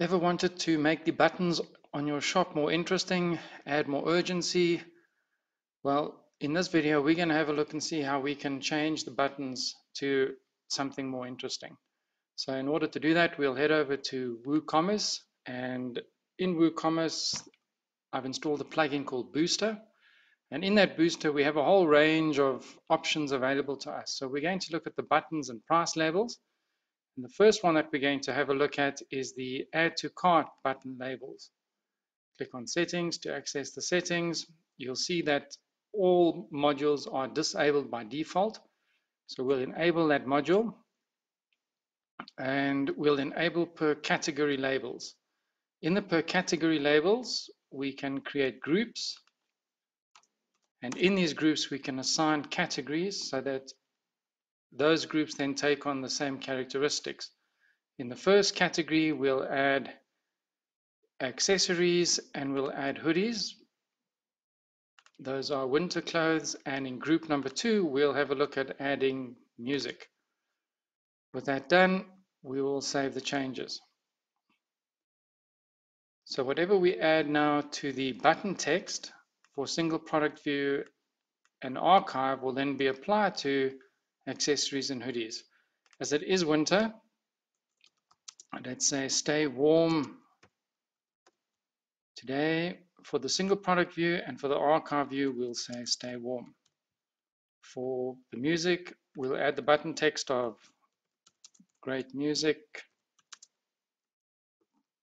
Ever wanted to make the buttons on your shop more interesting, add more urgency? Well, in this video, we're going to have a look and see how we can change the buttons to something more interesting. So in order to do that, we'll head over to WooCommerce and in WooCommerce, I've installed a plugin called Booster. And in that booster, we have a whole range of options available to us. So we're going to look at the buttons and price labels. And the first one that we're going to have a look at is the add to cart button labels. Click on settings to access the settings. You'll see that all modules are disabled by default. So we'll enable that module and we'll enable per category labels. In the per category labels, we can create groups and in these groups we can assign categories so that those groups then take on the same characteristics. In the first category, we'll add accessories and we'll add hoodies. Those are winter clothes. And in group number two, we'll have a look at adding music. With that done, we will save the changes. So whatever we add now to the button text for single product view and archive will then be applied to accessories and hoodies. As it is winter, let's say stay warm today. For the single product view and for the archive view, we'll say stay warm. For the music, we'll add the button text of great music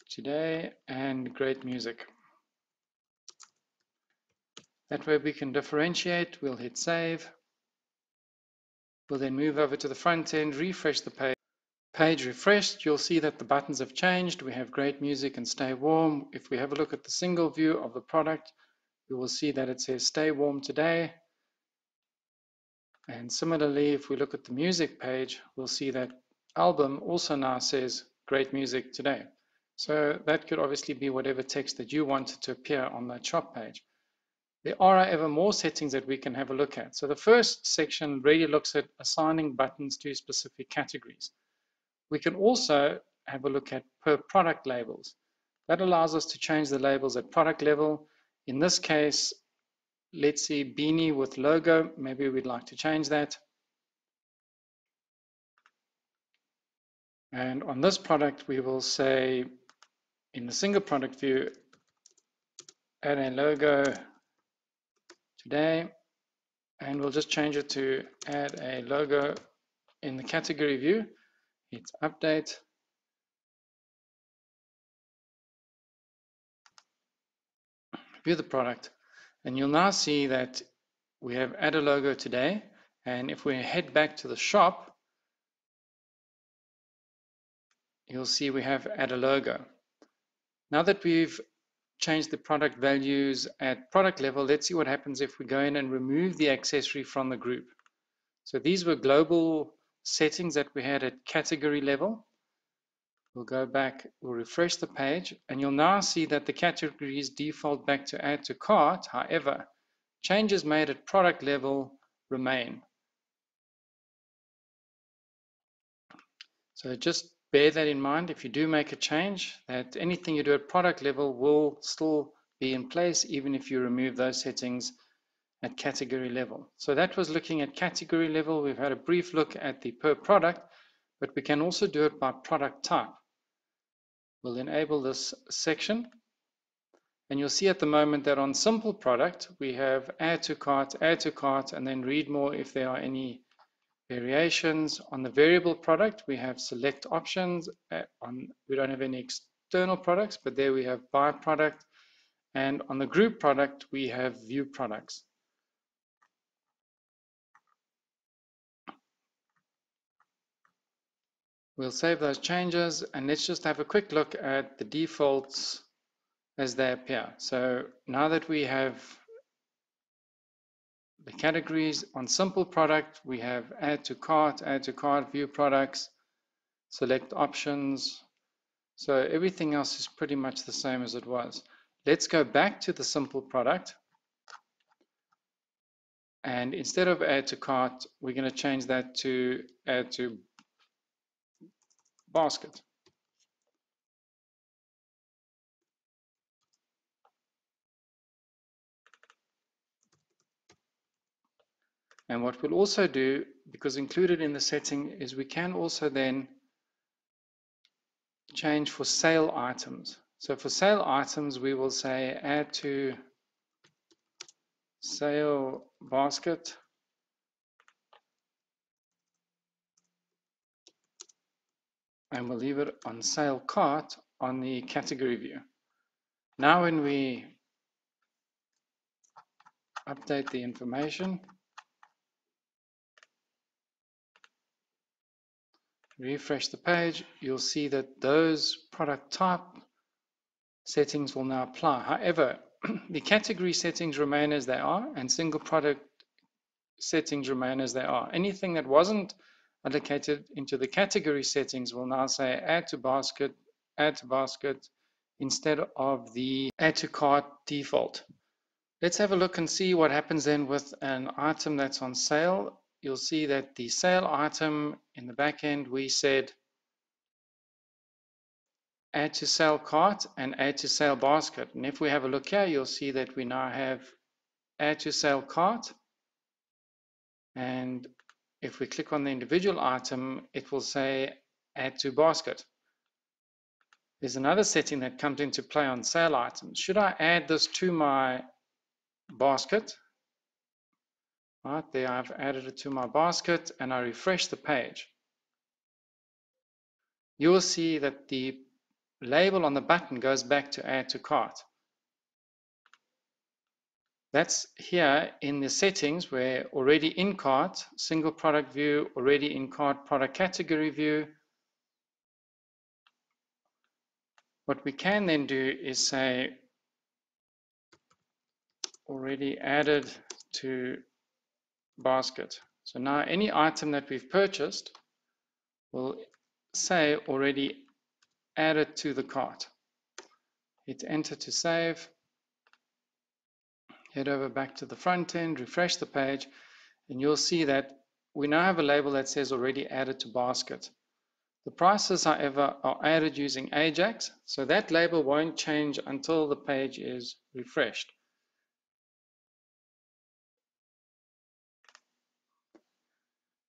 today and great music. That way we can differentiate. We'll hit save. We'll then move over to the front end, refresh the page. Page refreshed, you'll see that the buttons have changed. We have great music and stay warm. If we have a look at the single view of the product, we will see that it says stay warm today. And similarly, if we look at the music page, we'll see that album also now says great music today. So that could obviously be whatever text that you wanted to appear on that shop page. There are ever more settings that we can have a look at. So the first section really looks at assigning buttons to specific categories. We can also have a look at per product labels. That allows us to change the labels at product level. In this case, let's see beanie with logo. Maybe we'd like to change that. And on this product, we will say in the single product view, add a logo today and we'll just change it to add a logo in the category view. Hit update. View the product. And you'll now see that we have add a logo today. And if we head back to the shop you'll see we have add a logo. Now that we've change the product values at product level, let's see what happens if we go in and remove the accessory from the group. So these were global settings that we had at category level. We'll go back, we'll refresh the page, and you'll now see that the categories default back to add to cart. However, changes made at product level remain. So just bear that in mind if you do make a change that anything you do at product level will still be in place even if you remove those settings at category level. So that was looking at category level. We've had a brief look at the per product, but we can also do it by product type. We'll enable this section and you'll see at the moment that on simple product, we have add to cart, add to cart, and then read more if there are any variations. On the variable product, we have select options. Uh, on We don't have any external products, but there we have buy product. And on the group product, we have view products. We'll save those changes and let's just have a quick look at the defaults as they appear. So now that we have the categories on simple product, we have add to cart, add to cart, view products, select options. So everything else is pretty much the same as it was. Let's go back to the simple product. And instead of add to cart, we're going to change that to add to basket. And what we'll also do, because included in the setting, is we can also then change for sale items. So for sale items, we will say add to sale basket and we'll leave it on sale cart on the category view. Now when we update the information, refresh the page, you'll see that those product type settings will now apply. However, the category settings remain as they are and single product settings remain as they are. Anything that wasn't allocated into the category settings will now say add to basket, add to basket instead of the add to cart default. Let's have a look and see what happens then with an item that's on sale. You'll see that the sale item in the back end, we said add to sale cart and add to sale basket. And if we have a look here, you'll see that we now have add to sale cart. And if we click on the individual item, it will say add to basket. There's another setting that comes into play on sale items. Should I add this to my basket? Right there, I've added it to my basket and I refresh the page. You will see that the label on the button goes back to add to cart. That's here in the settings where already in cart, single product view, already in cart product category view. What we can then do is say already added to basket. So now any item that we've purchased will say already add it to the cart. Hit enter to save. Head over back to the front end, refresh the page, and you'll see that we now have a label that says already added to basket. The prices, however, are added using Ajax, so that label won't change until the page is refreshed.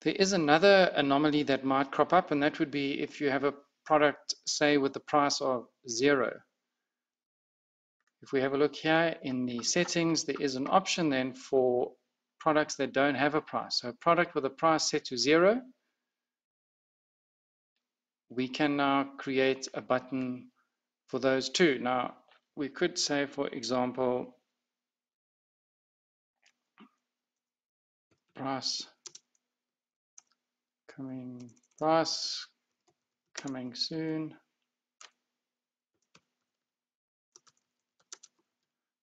There is another anomaly that might crop up, and that would be if you have a product, say with the price of zero. If we have a look here in the settings, there is an option then for products that don't have a price. So a product with a price set to zero, we can now create a button for those two. Now, we could say, for example, price coming price coming soon.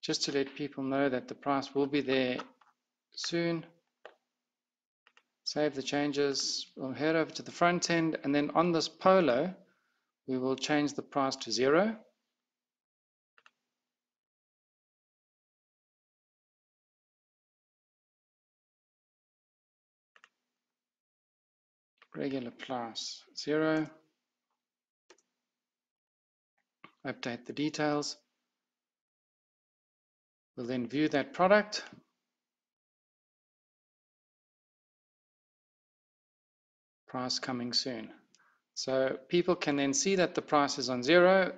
Just to let people know that the price will be there soon. Save the changes. We'll head over to the front end and then on this polo, we will change the price to zero. Regular price zero. Update the details. We'll then view that product. Price coming soon. So people can then see that the price is on zero,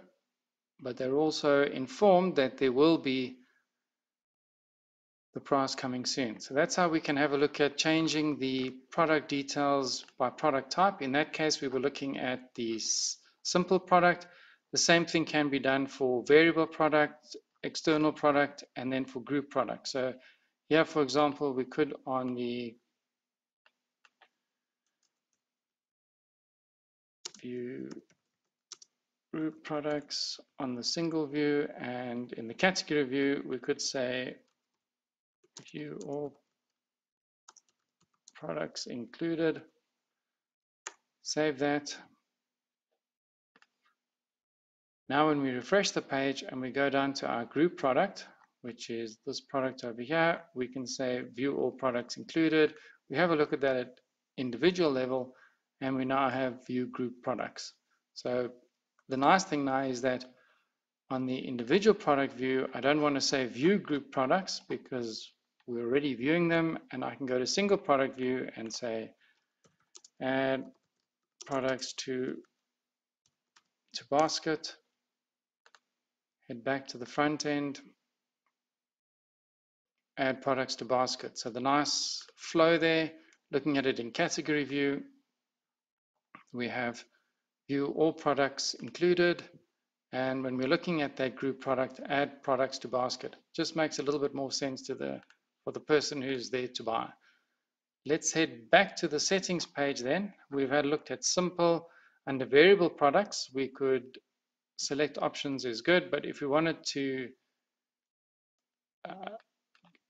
but they're also informed that there will be the price coming soon. So that's how we can have a look at changing the product details by product type. In that case, we were looking at the simple product. The same thing can be done for variable product, external product, and then for group product. So here, for example, we could on the view group products on the single view and in the category view, we could say view all products included. Save that. Now when we refresh the page and we go down to our group product, which is this product over here, we can say view all products included. We have a look at that at individual level and we now have view group products. So the nice thing now is that on the individual product view, I don't want to say view group products because we're already viewing them and I can go to single product view and say add products to to basket head back to the front end add products to basket. So the nice flow there looking at it in category view we have view all products included and when we're looking at that group product add products to basket. Just makes a little bit more sense to the for the person who's there to buy. Let's head back to the settings page then. We've had looked at simple under variable products. We could select options is good, but if we wanted to uh,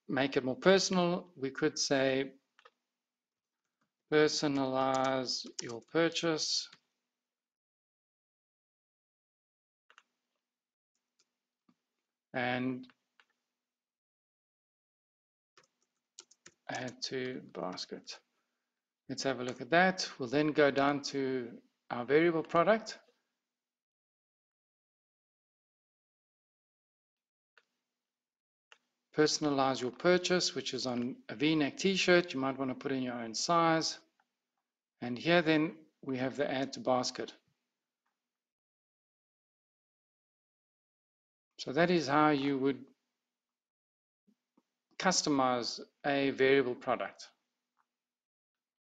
make it more personal, we could say personalize your purchase. And add to basket. Let's have a look at that. We'll then go down to our variable product. Personalize your purchase, which is on a v-neck t-shirt. You might want to put in your own size. And here then we have the add to basket. So that is how you would customize a variable product.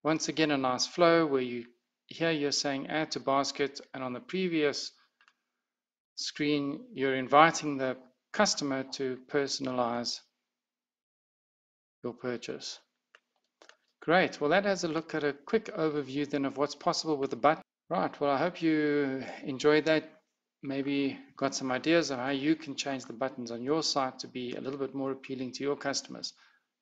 Once again, a nice flow where you here you're saying add to basket and on the previous screen you're inviting the customer to personalize your purchase. Great, well that has a look at a quick overview then of what's possible with the button. Right, well I hope you enjoyed that maybe got some ideas of how you can change the buttons on your site to be a little bit more appealing to your customers.